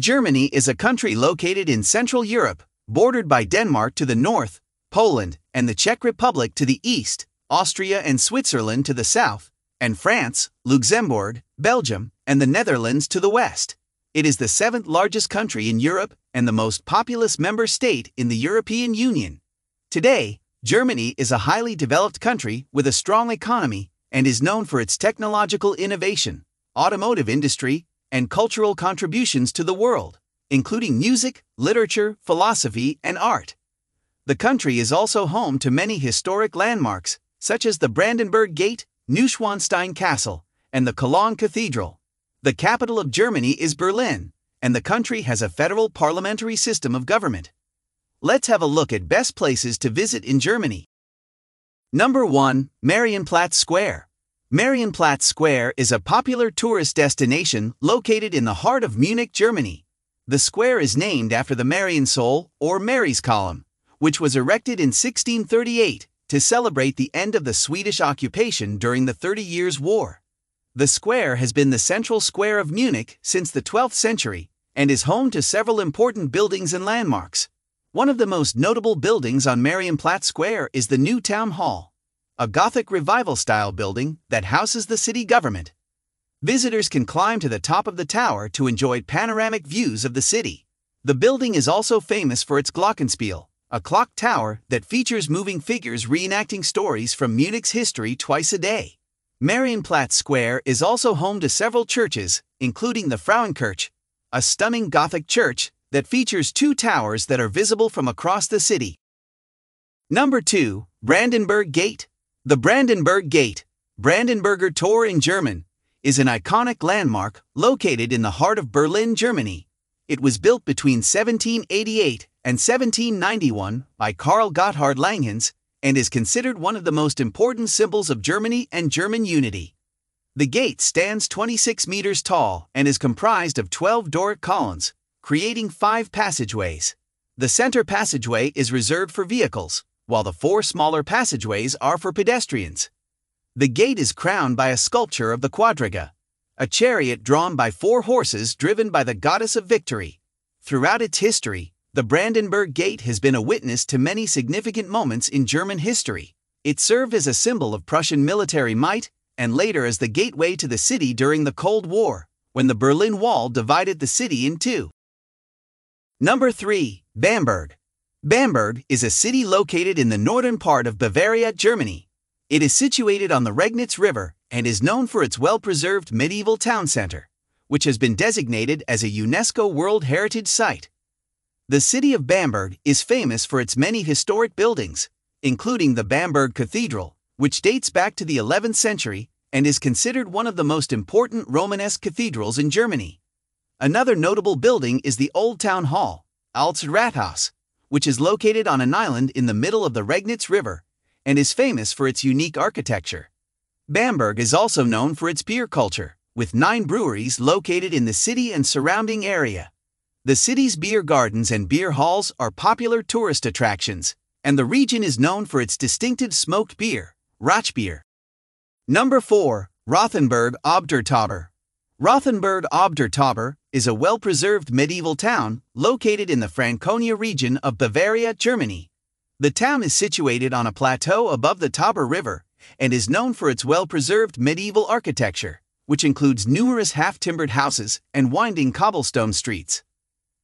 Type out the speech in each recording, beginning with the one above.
Germany is a country located in Central Europe, bordered by Denmark to the north, Poland and the Czech Republic to the east, Austria and Switzerland to the south, and France, Luxembourg, Belgium, and the Netherlands to the west. It is the seventh largest country in Europe and the most populous member state in the European Union. Today, Germany is a highly developed country with a strong economy and is known for its technological innovation, automotive industry, and cultural contributions to the world, including music, literature, philosophy, and art. The country is also home to many historic landmarks, such as the Brandenburg Gate, Neuschwanstein Castle, and the Cologne Cathedral. The capital of Germany is Berlin, and the country has a federal parliamentary system of government. Let's have a look at best places to visit in Germany. Number 1. Marienplatz Square. Marienplatz Square is a popular tourist destination located in the heart of Munich, Germany. The square is named after the Mariensäule, or Mary's Column, which was erected in 1638 to celebrate the end of the Swedish occupation during the Thirty Years' War. The square has been the central square of Munich since the 12th century and is home to several important buildings and landmarks. One of the most notable buildings on Marienplatz Square is the new Town Hall, a Gothic revival style building that houses the city government. Visitors can climb to the top of the tower to enjoy panoramic views of the city. The building is also famous for its Glockenspiel, a clock tower that features moving figures reenacting stories from Munich's history twice a day. Marienplatz Square is also home to several churches, including the Frauenkirche, a stunning Gothic church that features two towers that are visible from across the city. Number 2. Brandenburg Gate. The Brandenburg Gate, Brandenburger Tor in German, is an iconic landmark located in the heart of Berlin, Germany. It was built between 1788 and 1791 by Karl Gotthard Langhans and is considered one of the most important symbols of Germany and German unity. The gate stands 26 meters tall and is comprised of 12 Doric columns, creating five passageways. The center passageway is reserved for vehicles, while the four smaller passageways are for pedestrians. The gate is crowned by a sculpture of the quadriga, a chariot drawn by four horses driven by the goddess of victory. Throughout its history, the Brandenburg Gate has been a witness to many significant moments in German history. It served as a symbol of Prussian military might and later as the gateway to the city during the Cold War, when the Berlin Wall divided the city in two. Number 3. Bamberg. Bamberg is a city located in the northern part of Bavaria, Germany. It is situated on the Regnitz River and is known for its well preserved medieval town center, which has been designated as a UNESCO World Heritage Site. The city of Bamberg is famous for its many historic buildings, including the Bamberg Cathedral, which dates back to the 11th century and is considered one of the most important Romanesque cathedrals in Germany. Another notable building is the Old Town Hall, Altes Rathaus, which is located on an island in the middle of the Regnitz River and is famous for its unique architecture. Bamberg is also known for its beer culture, with nine breweries located in the city and surrounding area. The city's beer gardens and beer halls are popular tourist attractions, and the region is known for its distinctive smoked beer, Rauchbier. Number 4. Rothenburg ob der Tauber. Rothenburg Tauber is a well preserved medieval town located in the Franconia region of Bavaria, Germany. The town is situated on a plateau above the Tauber River and is known for its well preserved medieval architecture, which includes numerous half timbered houses and winding cobblestone streets.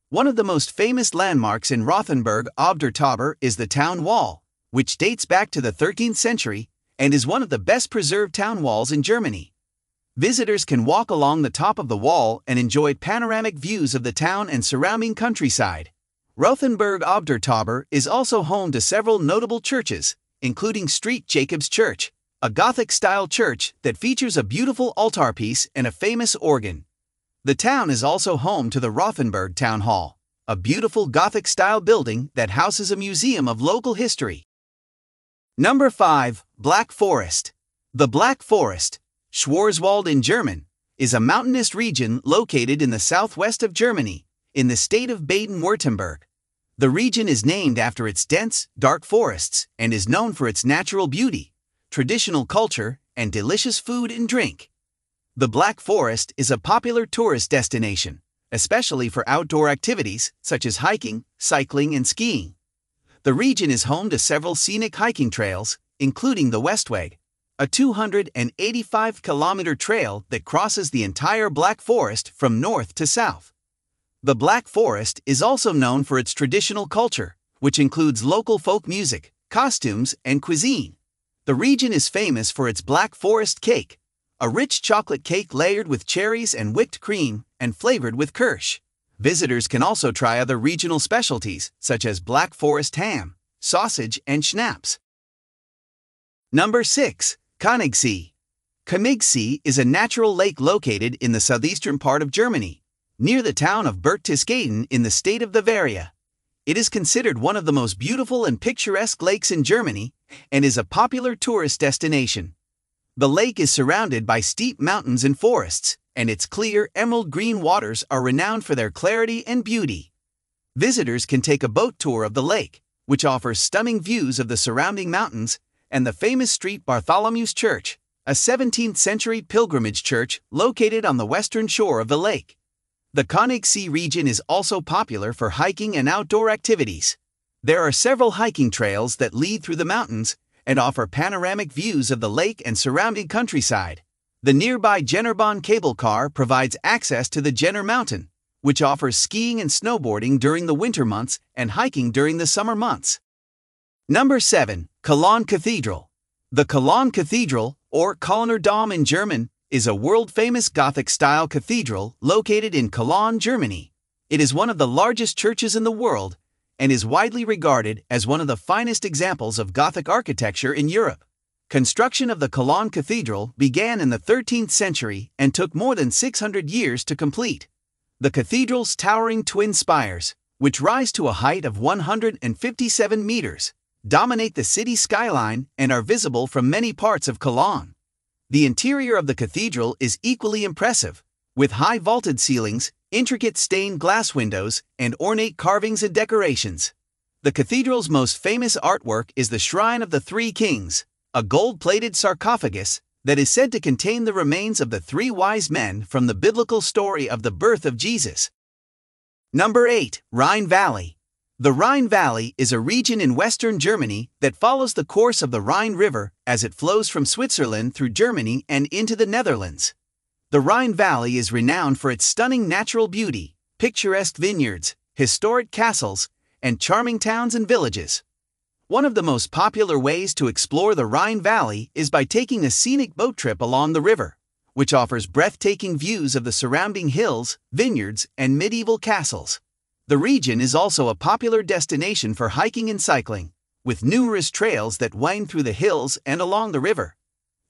One of the most famous landmarks in Rothenburg ob der Tauber is the town wall, which dates back to the 13th century and is one of the best preserved town walls in Germany. Visitors can walk along the top of the wall and enjoy panoramic views of the town and surrounding countryside. Rothenburg ob der Tauber is also home to several notable churches, including St. Jacob's Church, a Gothic style church that features a beautiful altarpiece and a famous organ. The town is also home to the Rothenburg Town Hall, a beautiful Gothic style building that houses a museum of local history. Number 5. Black Forest. The Black Forest, Schwarzwald in German, is a mountainous region located in the southwest of Germany, in the state of Baden Württemberg. The region is named after its dense, dark forests and is known for its natural beauty, traditional culture, and delicious food and drink. The Black Forest is a popular tourist destination, especially for outdoor activities such as hiking, cycling, and skiing. The region is home to several scenic hiking trails, including the Westweg, a 285 kilometer trail that crosses the entire Black Forest from north to south. The Black Forest is also known for its traditional culture, which includes local folk music, costumes, and cuisine. The region is famous for its Black Forest cake, a rich chocolate cake layered with cherries and whipped cream and flavored with kirsch. Visitors can also try other regional specialties such as Black Forest ham, sausage, and schnapps. Number 6. Königssee. Königssee is a natural lake located in the southeastern part of Germany, near the town of Berchtesgaden in the state of Bavaria. It is considered one of the most beautiful and picturesque lakes in Germany and is a popular tourist destination. The lake is surrounded by steep mountains and forests, and its clear, emerald green waters are renowned for their clarity and beauty. Visitors can take a boat tour of the lake, which offers stunning views of the surrounding mountains and the famous street Bartholomew's Church, a 17th century pilgrimage church located on the western shore of the lake. The Königssee region is also popular for hiking and outdoor activities. There are several hiking trails that lead through the mountains and offer panoramic views of the lake and surrounding countryside. The nearby Jennerbahn cable car provides access to the Jenner Mountain, which offers skiing and snowboarding during the winter months and hiking during the summer months. Number 7. Cologne Cathedral. The Cologne Cathedral, or Kölner Dom in German, is a world famous Gothic style cathedral located in Cologne, Germany. It is one of the largest churches in the world and is widely regarded as one of the finest examples of Gothic architecture in Europe. Construction of the Cologne Cathedral began in the 13th century and took more than 600 years to complete. The cathedral's towering twin spires, which rise to a height of 157 meters, dominate the city skyline and are visible from many parts of Cologne. The interior of the cathedral is equally impressive, with high vaulted ceilings, intricate stained glass windows, and ornate carvings and decorations. The cathedral's most famous artwork is the Shrine of the Three Kings, a gold plated sarcophagus that is said to contain the remains of the three wise men from the biblical story of the birth of Jesus. Number 8. Rhine Valley. The Rhine Valley is a region in western Germany that follows the course of the Rhine River as it flows from Switzerland through Germany and into the Netherlands. The Rhine Valley is renowned for its stunning natural beauty, picturesque vineyards, historic castles, and charming towns and villages. One of the most popular ways to explore the Rhine Valley is by taking a scenic boat trip along the river, which offers breathtaking views of the surrounding hills, vineyards, and medieval castles. The region is also a popular destination for hiking and cycling, with numerous trails that wind through the hills and along the river.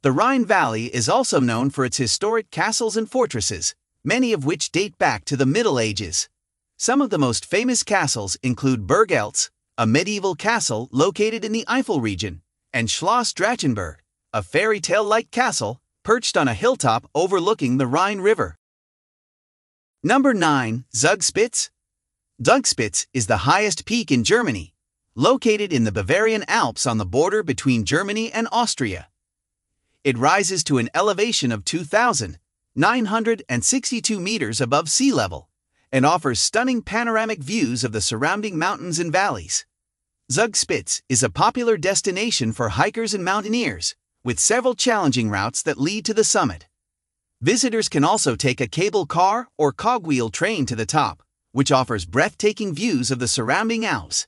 The Rhine Valley is also known for its historic castles and fortresses, many of which date back to the Middle Ages. Some of the most famous castles include Burg Eltz, a medieval castle located in the Eifel region, and Schloss Drachenburg, a fairy tale like castle perched on a hilltop overlooking the Rhine River. Number 9. Zugspitze. Zugspitze is the highest peak in Germany, located in the Bavarian Alps on the border between Germany and Austria. It rises to an elevation of 2,962 meters above sea level and offers stunning panoramic views of the surrounding mountains and valleys. Zugspitz is a popular destination for hikers and mountaineers, with several challenging routes that lead to the summit. Visitors can also take a cable car or cogwheel train to the top, which offers breathtaking views of the surrounding Alps.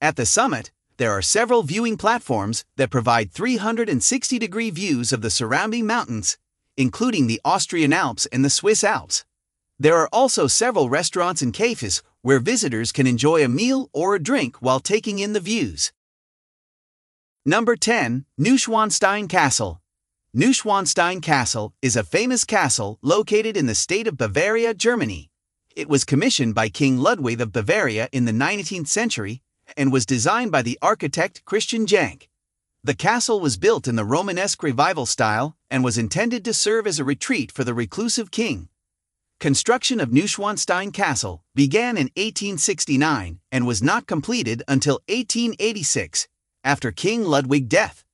At the summit, there are several viewing platforms that provide 360 degree views of the surrounding mountains, including the Austrian Alps and the Swiss Alps. There are also several restaurants and cafes where visitors can enjoy a meal or a drink while taking in the views. Number 10. Neuschwanstein Castle. Neuschwanstein Castle is a famous castle located in the state of Bavaria, Germany. It was commissioned by King Ludwig of Bavaria in the 19th century and was designed by the architect Christian Jank. The castle was built in the Romanesque revival style and was intended to serve as a retreat for the reclusive king. Construction of Neuschwanstein Castle began in 1869 and was not completed until 1886, after King Ludwig's death.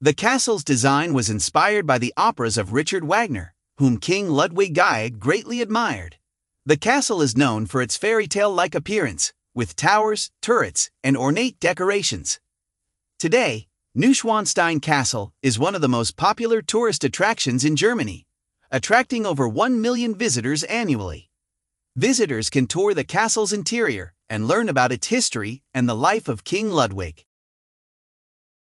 The castle's design was inspired by the operas of Richard Wagner, whom King Ludwig Geig greatly admired. The castle is known for its fairy tale like appearance, with towers, turrets, and ornate decorations. Today, Neuschwanstein Castle is one of the most popular tourist attractions in Germany, attracting over 1 million visitors annually. Visitors can tour the castle's interior and learn about its history and the life of King Ludwig.